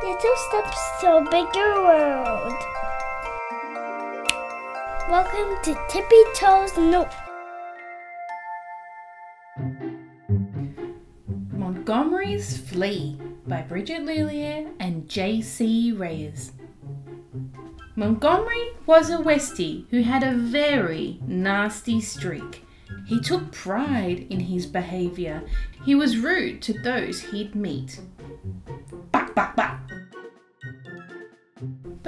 Little steps to a bigger world. Welcome to Tippy Toes Nook. Montgomery's Flea by Brigitte Loulier and J.C. Reyes. Montgomery was a Westie who had a very nasty streak. He took pride in his behaviour. He was rude to those he'd meet. Back, back, back.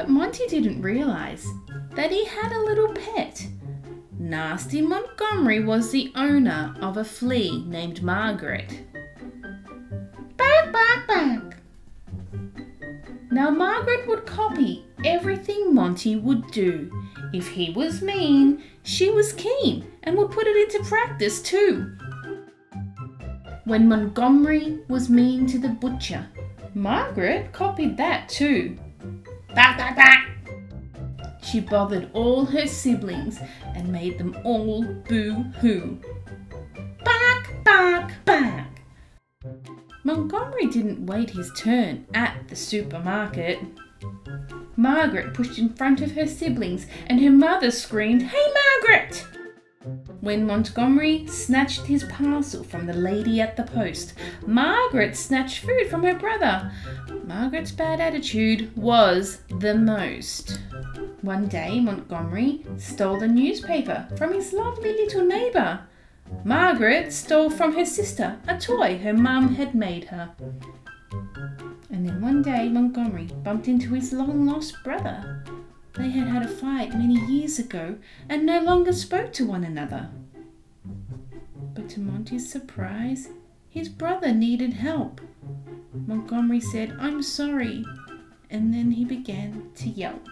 But Monty didn't realise that he had a little pet. Nasty Montgomery was the owner of a flea named Margaret. Back, back, back. Now Margaret would copy everything Monty would do. If he was mean, she was keen and would put it into practice too. When Montgomery was mean to the butcher, Margaret copied that too. Back, back, back. She bothered all her siblings and made them all boo hoo. Back, back, back. Montgomery didn't wait his turn at the supermarket. Margaret pushed in front of her siblings and her mother screamed, Hey Margaret! When Montgomery snatched his parcel from the lady at the post, Margaret snatched food from her brother. Margaret's bad attitude was the most. One day, Montgomery stole the newspaper from his lovely little neighbour. Margaret stole from her sister a toy her mum had made her. And then one day, Montgomery bumped into his long lost brother. They had had a fight many years ago and no longer spoke to one another. But to Monty's surprise, his brother needed help. Montgomery said, I'm sorry, and then he began to yelp.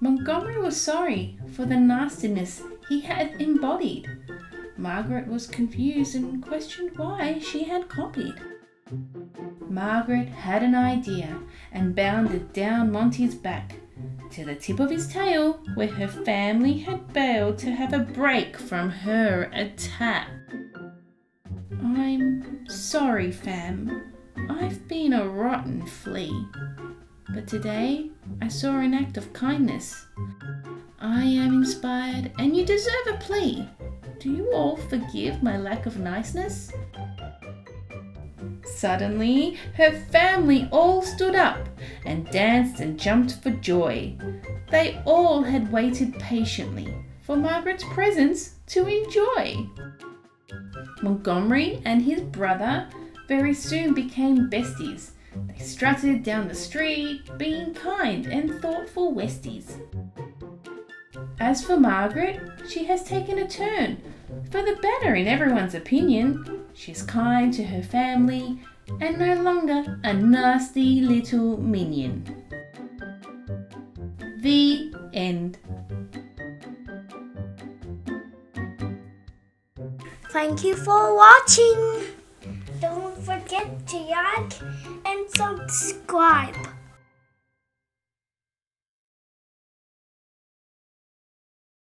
Montgomery was sorry for the nastiness he had embodied. Margaret was confused and questioned why she had copied. Margaret had an idea and bounded down Monty's back to the tip of his tail where her family had bailed to have a break from her attack. I'm sorry, fam. I've been a rotten flea. But today I saw an act of kindness. I am inspired and you deserve a plea. Do you all forgive my lack of niceness? Suddenly, her family all stood up and danced and jumped for joy. They all had waited patiently for Margaret's presence to enjoy. Montgomery and his brother very soon became besties. They strutted down the street, being kind and thoughtful Westies. As for Margaret, she has taken a turn, for the better in everyone's opinion. She's kind to her family and no longer a nasty little minion. The end. Thank you for watching. Don't forget to like and subscribe.